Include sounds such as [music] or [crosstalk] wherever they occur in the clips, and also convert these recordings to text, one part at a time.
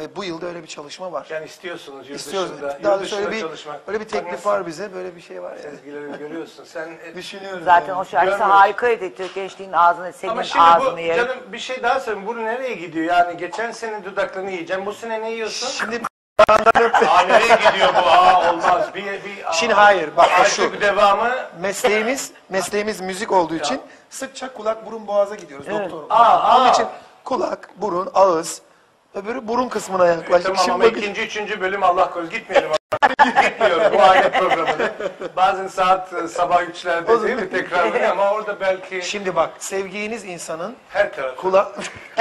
E, bu yılda öyle bir çalışma var. Yani istiyorsunuz yurt İstiyoruz. dışında, Daha yurt doğrusu dışında öyle bir, çalışmak. öyle bir teklif var bize. Böyle bir şey var yani. Görüyorsun. Sen e, Düşünüyoruz. Zaten yani. o şarkısı Görmüyorsun. harikaydı. Türk gençliğinin ağzını, senin Ama şimdi ağzını bu yer. canım bir şey daha söyleyeyim. Bu nereye gidiyor? Yani geçen sene dudaklarını yiyeceğim. Bu sene ne yiyorsun? Şimdi Aa nereye gidiyor bu? Aa olmaz. Bir, bir, aa. Şimdi hayır, bak, o şu. Artık devamı mesleğimiz mesleğimiz müzik olduğu için sıkça kulak burun boğaza gidiyoruz doktor. Aa, Onun aa. için kulak, burun, ağız öbürü burun kısmına yaklaştık. Tamam Şimdi ama bakın- ikinci, üçüncü bölüm Allah korusun gitmeyelim. Gitmiyorum bu aile programına. Bazen saat e, sabah üçlerde değil mi tekrarlanıyor ama orada belki Şimdi bak sevdiğiniz insanın her tarafı. kula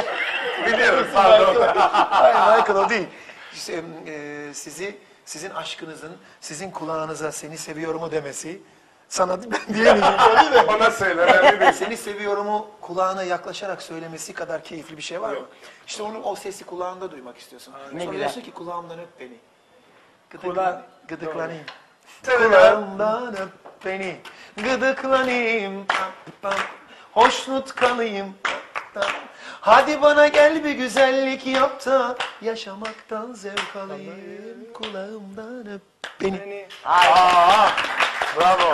[laughs] Biliyorum pardon. Hayır Michael o değil. İşte, e, sizi sizin aşkınızın sizin kulağınıza seni seviyorumu demesi sana ben [laughs] diyemeyeceğim tabii de. Bana söyle ben ne diyeyim. Seni seviyorumu kulağına yaklaşarak söylemesi kadar keyifli bir şey var mı? İşte onu o sesi kulağında duymak istiyorsun. Ne Sonra güzel. diyorsun ki kulağımdan öp beni. Gıdıklan, Kulağın- gıdıklanayım. Kulağımdan öp beni. Gıdıklanayım. Hoşnut kalayım. Hadi bana gel bir güzellik yap da yaşamaktan zevk alayım. Kulağımdan öp beni. Aa, bravo.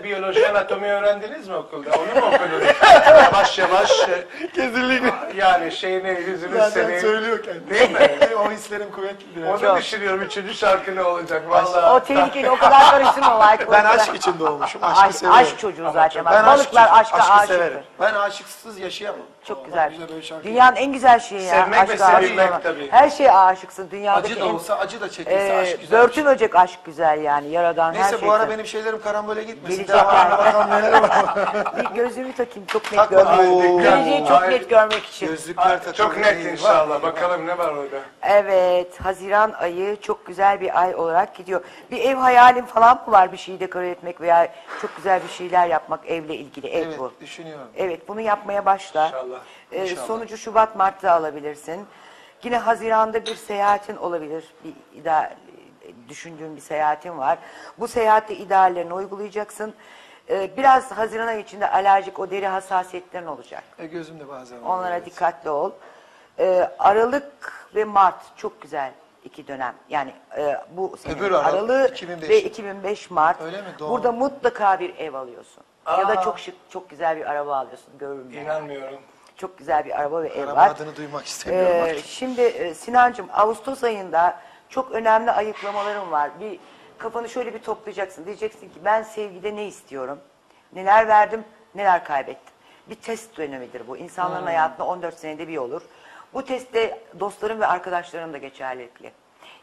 De biyoloji anatomi öğrendiniz mi okulda? Onu mu okudunuz? [laughs] yavaş yavaş Kesinlikle. yani şeyini yüzünü Zaten seni. söylüyor kendisi. Değil mi? o hislerim kuvvetlidir. Onu düşünüyorum. Üçüncü şarkı ne olacak? Vallahi. O tehlikeli o kadar karıştırma Michael. Ben aşk için doğmuşum. Aşkı Aşk, seviyorum. aşk çocuğu zaten. Ben balıklar aşk, aşka aşkı aşıktır. severim. Ben aşıksız yaşayamam. Çok güzel. Böyle şarkı. Dünyanın en güzel şeyi ya. Sevmek ve aşka aşık sevilmek olmak. tabii. Her şeye aşıksın. Dünyadaki Acı da en- olsa, acı da çekilse Ee, aşk güzel. börtün öcek aşk güzel yani. Yaradan her Neyse şey bu ara benim şeylerim karambole gitmesin. Gelecek Devamına yani. bakalım neler var. Bir gözlüğümü takayım çok net Tak görmek. bakalım. Geleceği çok Ay. net görmek için. Gözlükler takıldı. Çok net Eyvah, inşallah. Bakalım ne var orada. Evet, Haziran ayı çok güzel bir ay olarak gidiyor. Bir ev hayalin falan mı var bir şeyi dekore etmek veya çok güzel bir şeyler yapmak evle ilgili ev Evet bu. düşünüyorum. Evet, bunu yapmaya başla. İnşallah. Ee, İnşallah. sonucu Şubat Mart'ta alabilirsin. Yine Haziran'da bir seyahatin olabilir. Bir ideal, düşündüğün bir seyahatin var. Bu seyahatte ideallerini uygulayacaksın. Ee, biraz Haziran ayı içinde alerjik o deri hassasiyetlerin olacak. E, gözümde bazen. oluyor, Onlara evet. dikkatli ol. Ee, Aralık ve Mart çok güzel iki dönem. Yani e, bu senin Öbür Aralık, Aralığı 2005. ve 2005 Mart. Öyle mi? Doğru. Burada mutlaka bir ev alıyorsun. Ya da Aa. çok şık, çok güzel bir araba alıyorsun. Görürüm yani. İnanmıyorum. Çok güzel bir araba ve ev Araba var. adını duymak istemiyorum. Ee, şimdi e, Sinancığım Ağustos ayında çok önemli ayıklamalarım var. Bir kafanı şöyle bir toplayacaksın. Diyeceksin ki ben sevgide ne istiyorum? Neler verdim, neler kaybettim? Bir test dönemidir bu. İnsanların Hmm. hayatında 14 senede bir olur. Bu testte dostların ve arkadaşların da geçerlilikli.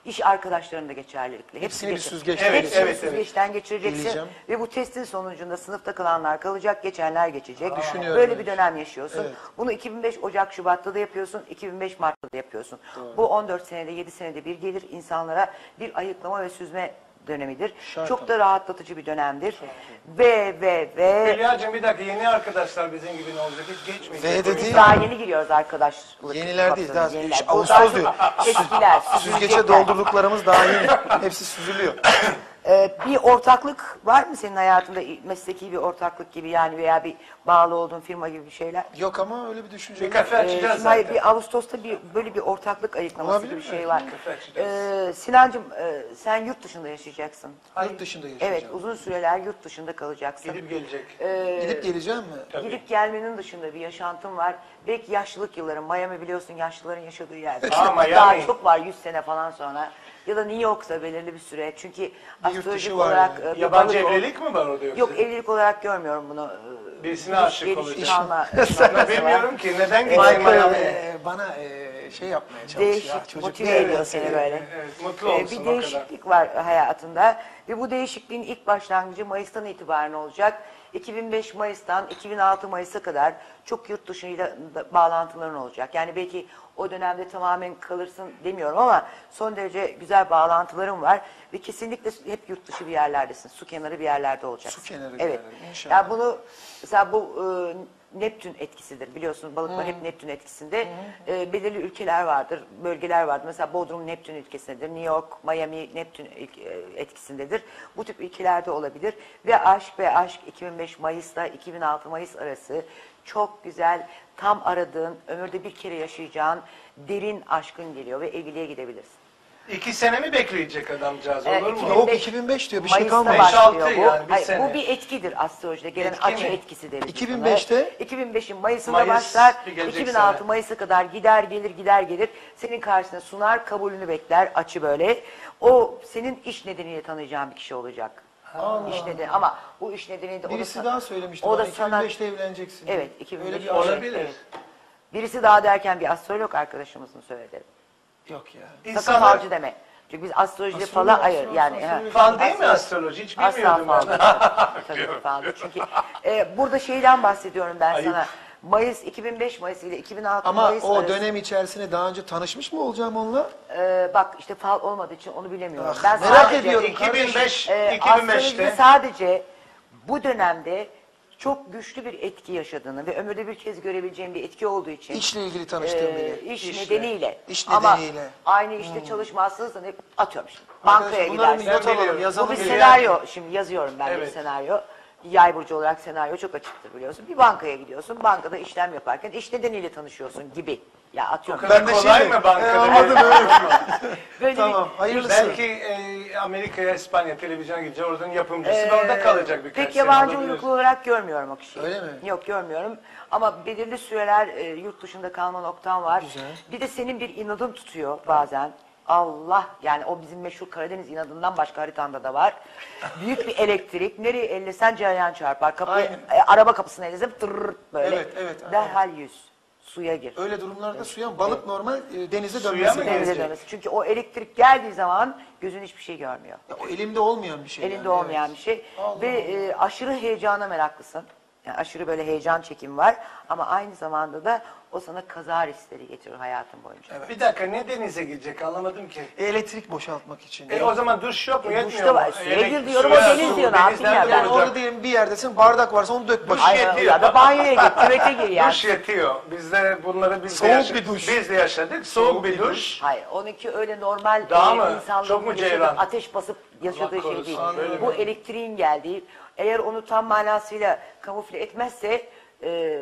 İş arkadaşların da geçerlilikli. Hepsi Hepsini bir geçer- süzgeçten geçireceksin. bir Evet, evet. süzgeçten geçireceksin. Dinleyeceğim. Ve bu testin sonucunda sınıfta kalanlar kalacak, geçenler geçecek. Düşünüyorum Böyle evet. bir dönem yaşıyorsun. Evet. Bunu 2005 Ocak Şubat'ta da yapıyorsun, 2005 Mart'ta da yapıyorsun. Bu 14 senede 7 senede bir gelir insanlara bir ayıklama ve süzme dönemidir. Şart Çok da rahatlatıcı bir dönemdir. Ve ve ve Hülya'cığım bir dakika yeni arkadaşlar bizim gibi ne olacak? Hiç geçmeyecek. Ve dedi- daha yeni giriyoruz arkadaşlık. Yeniler değil, daha Bu Ağustos diyor. Eskiler, süzecekler. doldurduklarımız daha yeni. Hepsi süzülüyor. [laughs] Ee, bir ortaklık var mı senin hayatında mesleki bir ortaklık gibi yani veya bir bağlı olduğun firma gibi bir şeyler? Yok ama öyle bir düşünce. Bir yok. kafe Ee, açacağız şimdi hayır, zaten. bir Ağustos'ta bir böyle bir ortaklık ayıklaması Olabilir gibi bir mi? şey var. Kafe açacağız. Ee, Sinancığım e, sen yurt dışında yaşayacaksın. Yurt dışında yaşayacağım. Evet uzun süreler yurt dışında kalacaksın. Gidip gelecek. Ee, Gidip geleceğim mi? Tabii. Gidip gelmenin dışında bir yaşantın var. Belki yaşlılık yılların. Miami biliyorsun yaşlıların yaşadığı yer. Aa, Miami. Daha çok var 100 sene falan sonra. Ya da New York'sa belirli bir süre. Çünkü yurt astrolojik dışı var olarak... yani. e, bir Yabancı balık- evlilik mi var orada yoksa? Yok evlilik olarak görmüyorum bunu. Ee, Birisine geliş- aşık geliş olacak. kalma var. [laughs] bilmiyorum ki neden gitsin Michael Miami'ye? e, bana e, şey yapmaya çalışıyor. Değişik, Çocuk motive Evet, ediyor seni böyle. Evet, mutlu Ee, olsun bir o kadar. değişiklik var hayatında ve bu değişikliğin ilk başlangıcı Mayıs'tan itibaren olacak. 2005 Mayıs'tan 2006 Mayıs'a kadar çok yurt dışıyla bağlantıların olacak. Yani belki o dönemde tamamen kalırsın demiyorum ama son derece güzel bağlantılarım var ve kesinlikle hep yurt dışı bir yerlerdesin. Su kenarı bir yerlerde olacaksın. Su kenarı bir Evet. yerlerde, inşallah. Yani bunu mesela bu e, Neptün etkisidir. Biliyorsun balıklar hep Neptün etkisinde. Ee, belirli ülkeler vardır, bölgeler vardır. Mesela Bodrum Neptün ülkesindedir. New York, Miami Neptün ilk- e, etkisindedir. Bu tip ülkelerde olabilir. Ve aşk ve aşk 2005 Mayıs'ta 2006 Mayıs arası çok güzel, tam aradığın, ömürde bir kere yaşayacağın derin aşkın geliyor ve evliliğe gidebilirsin. İki sene mi bekleyecek adamcağız Ee, olur mu? 2005 Yok, 2005 diyor, bir şey Mayıs'ta kalmamış. başlıyor Beş, altı bu. yani, bir Hayır, sene. bu bir etkidir astrolojide. Gelen Etki açı mi? etkisi deriz. biz 2005'te? buna. 2005'in Mayıs'ında Mayıs, başlar. bir gelecek 2006 sene. Mayıs'a kadar gider gelir gider gelir. Senin karşısına sunar kabulünü bekler açı böyle. O senin iş nedeniyle tanıyacağın bir kişi olacak. İş nedeni ama bu iş nedeniyle de o da Birisi daha söylemişti. O bana, da sana 2005'te evleneceksin. Evet, Öyle 2005 bir Olabilir. Evet. Birisi daha derken bir astrolog arkadaşımızın söyledi. Yok ya. Sakın İnsanlar falcı deme. Çünkü biz astrolojide şey falan hayır yani. astrolog. ha. Fal değil mi astroloji? Hiç Asla bilmiyordum fal ben. [laughs] Tabii fal değil. Çünkü e, burada şeyden bahsediyorum ben Ayıp. sana. Mayıs 2005 Mayıs ile 2006 Ama Mayıs o arası. dönem içerisinde daha önce tanışmış mı olacağım onunla? e, bak işte fal olmadığı için onu bilemiyorum. Ah, ben merak sadece, ediyorum. 2005, e, 2005'te astrolojide sadece bu dönemde çok güçlü bir etki yaşadığını ve ömürde bir kez görebileceğim bir etki olduğu için İşle ilgili tanıştığım e, biri. iş İşle. nedeniyle. İş Ama nedeniyle. aynı işte çalışmazsınız da hep atıyorum şimdi. Bankaya bunları bir gidersin. not alalım, yazalım. Bu bir bir senaryo. Şimdi yazıyorum ben bir Evet. senaryo. Yay burcu olarak senaryo çok açıktır biliyorsun. Bir bankaya gidiyorsun. Bankada işlem yaparken iş nedeniyle tanışıyorsun gibi. Ya atıyorum. Kadar Ben de kolay mı bankada? E, anladım, [laughs] Böyle bir- Tamam, hayırlısı. Belki e, Amerika'ya, İspanya televizyona gidecek. Oradan yapımcısı da orada kalacak birkaç Ee, Pek sene yabancı uyruklu olarak görmüyorum o kişiyi. Öyle mi? Yok görmüyorum. Ama belirli süreler e, yurt dışında kalma noktam var. Güzel. Bir de senin bir inadın tutuyor bazen. Allah yani o bizim meşhur Karadeniz inadından başka haritanda da var. Büyük bir elektrik. Nereye ellesen cereyan çarpar. Aynen. e, araba kapısına ellesen tırrrt böyle. Evet, evet, aynen. Derhal yüz. Suya gir. Öyle durumlarda suya balık normal e, denize Suya dönmesi mı. Denize dönmesi. Çünkü o elektrik geldiği zaman gözün hiçbir şey görmüyor. Ya, o elimde olmayan bir şey. Elinde yani, olmayan evet. bir şey. Allah Ve e, aşırı heyecana meraklısın. Yani aşırı böyle heyecan çekim var. Ama aynı zamanda da o sana kaza riskleri getirir hayatın boyunca. Bir dakika ne denize gidecek anlamadım ki. Elektrik boşaltmak için. E, o zaman duş yok mu? E, duşta var. Suya gir diyorum, o deniz diyor, ne yapayım ya yani olacak? orada diyelim bir yerdesin bardak varsa onu dök başına. Ay, yetiyor. ya da banyoya git, küvete gir yani. Duş yetiyor. Bizde bunları biz de Soğuk yaşadık. bir duş. Biz de yaşadık. Soğuk, bir duş. Hayır, onunki öyle normal Daha e, mı? insanlığın Çok mu yaşadığı, ceylan? ateş basıp yaşadığı şey değil. Bu elektriğin geldiği, eğer onu tam manasıyla kamufle etmezse e,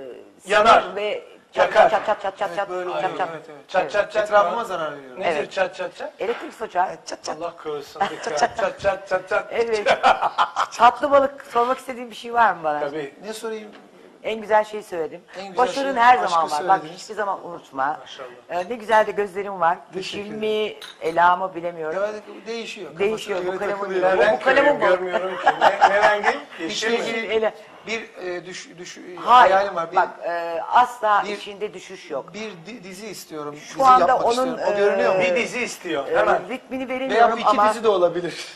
Yanar. ve çat Yakar. çat çat çat çat çat böyle çat oluyor, çat. evet, evet. Çat çat çat. Etrafıma zarar veriyor. Nedir Evet. çat çat çat? Elektrik saçar. Çat çat. Allah korusun. tekrar. çat çat çat çat. Evet. Tatlı balık sormak istediğin bir şey var mı bana? Tabii. Ne sorayım? En güzel şeyi söyledim. En güzel Başarın şey, her zaman var. Bak hiçbir zaman unutma. Maşallah. Ee, ne güzel de gözlerim var. Dişil mi, ela mı bilemiyorum. Ya, değişiyor. Değişiyor, bu takılıyor. Bu- bu kalemi görüyorum, bu. görmüyorum ki. Ne, ne rengi? Yeşil mi? Ele. bir e, düş, düş, Hayır. hayalim var. Bir, Bak e, asla bir- içinde düşüş yok. bir di- dizi istiyorum. Şu dizi anda yapmak onun, istiyorum. O görünüyor mu? e, Bir dizi istiyor. Ee, Hemen. ritmini Veya veremiyorum bu iki ama dizi de olabilir.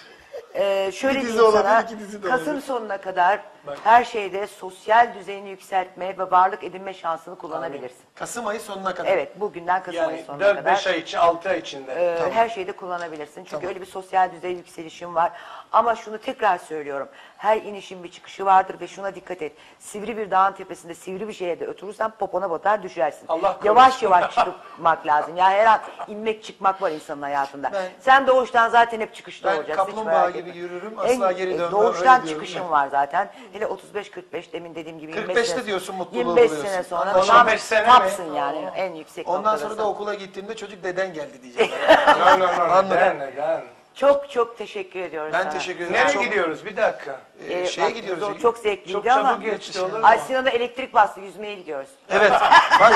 e, şöyle bir dizi olabilir, sana. iki dizi de Kasım olabilir. sonuna kadar Bak. her şeyde sosyal düzeyini yükseltme ve varlık edinme şansını kullanabilirsin. Kasım ayı sonuna kadar. Evet bugünden Kasım ayı Yani sonuna kadar. 4-5 ay için, 6 ay içinde. Ee, Her şeyde kullanabilirsin. Çünkü öyle bir sosyal düzey yükselişim var. Ama şunu tekrar söylüyorum. Her inişin bir çıkışı vardır ve şuna dikkat et. Sivri bir dağın tepesinde sivri bir şeye de oturursan popona batar düşersin. Allah korusun. yavaş yavaş çıkmak lazım. Ya her an inmek çıkmak var insanın hayatında. Ben- Sen doğuştan zaten hep çıkışta Ben olacaksın. hiç kaplumbağa merak gibi etme. yürürüm, asla geri dönmem, Doğuştan öyle diyorum çıkışın ben. var zaten. Hele 35-45 demin dediğim gibi 25 45'te sene, diyorsun mutluluğu 25 buluyorsun. sene sonra Anladım. tam 15 sene mi? tapsın yani en yüksek Ondan sonra noktadasın. da okula gittiğimde çocuk deden geldi diyecekler. No, no, no. Anladım. Neden, neden? Çok çok teşekkür ediyoruz ben sana. teşekkür ederim. Nereye Çok- gidiyoruz? Bir dakika. Ee, Ee, şeye bak, gidiyoruz. Çok, çok zevkliydi Çok ama. çabuk geçti olur mu? Ay Sinan'a elektrik bastı yüzmeye gidiyoruz. Evet. Bak.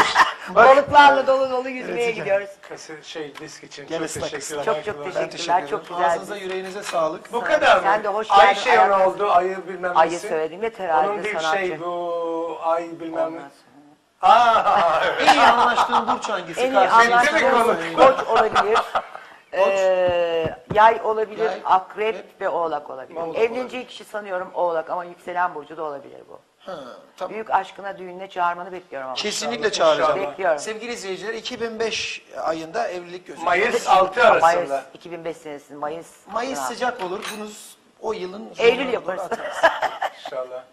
Balıklarla dolu dolu yüzmeye Evet, gidiyoruz. Kası, şey disk için Gel çok ıslak teşekkür ıslak. Çok çok Ben teşekkürler. Çok güzel. Ağzınıza yüreğinize sağlık. Bu kadar mı? Sen de hoş geldin, Ayşe ayağına oldu, ayı bilmem Ayı nesi. söyledim ve teradide Onun bir sanatçı. şey bu, ay bilmem ne. Ondan Aa, evet. En iyi anlaştığın burç hangisi? En iyi Karşılıklı anlaştığımız söyleyeyim. koç olabilir. Ee, yay olabilir, Yay, akrep akrep. ve oğlak olabilir. Oğlak Evleneceği kişi sanıyorum oğlak ama yükselen burcu da olabilir bu. Ha, tamam. Büyük aşkına düğününe çağırmanı bekliyorum ama. Kesinlikle çağıracağım. Bekliyorum. Sevgili izleyiciler 2005 ayında evlilik gözüküyor. Mayıs 6 arasında. Mayıs 2005 senesi Mayıs. Mayıs Ha. sıcak olur. Bunu o yılın Eylül sonuna doğru yaparız. atarız. [laughs] İnşallah.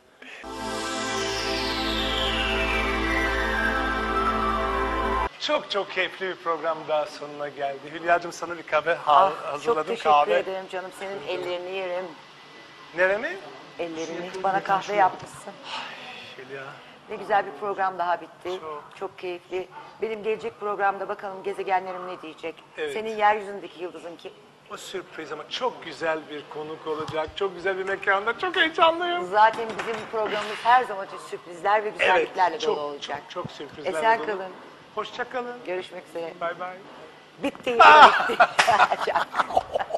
Çok çok keyifli bir program daha sonuna geldi. Hülya'cığım sana bir kahve ha- Ah, çok hazırladım teşekkür kahve. ederim canım. Senin ellerini yerim. Neremi? Ellerini bana kahve yapmışsın. Ne güzel bir program daha bitti. Çok. Çok, keyifli. Benim gelecek programda bakalım gezegenlerim ne diyecek. Evet. Senin yeryüzündeki yıldızın kim? O sürpriz ama çok güzel bir konuk olacak. Çok güzel bir mekanda. Çok heyecanlıyım. Zaten bizim programımız her zaman için sürprizler ve güzelliklerle çok, dolu olacak. Çok, çok sürprizler Esen dolu. kalın. Hoşça kalın. Görüşmek üzere. Bay bay. Bitti. bitti. [laughs]